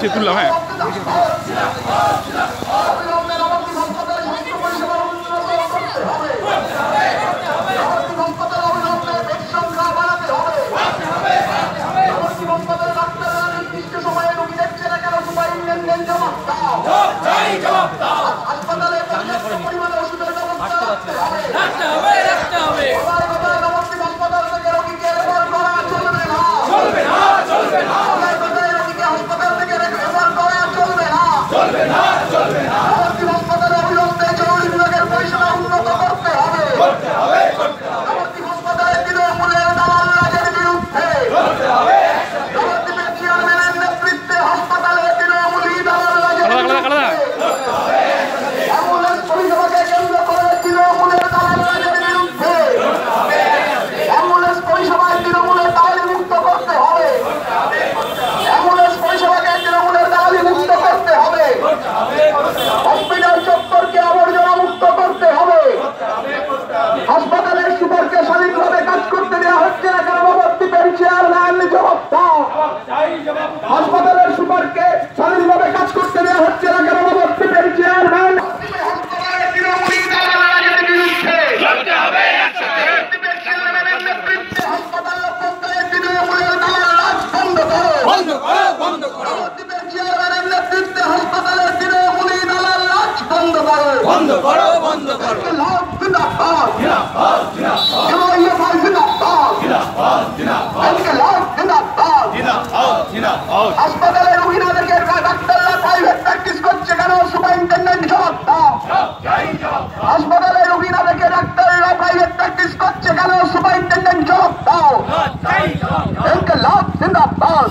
সে তুললাম হ্যাঁ হবে রাখতে হবে। হবে না হাসপাতালের সুপারকে স্বাধীনভাবে কাজ করতে দেওয়া হচ্ছে না কেন? Hospital chairman. বন্ধ করো বন্ধ করো। রক্ত ইনকলাব জিন্দাবাদ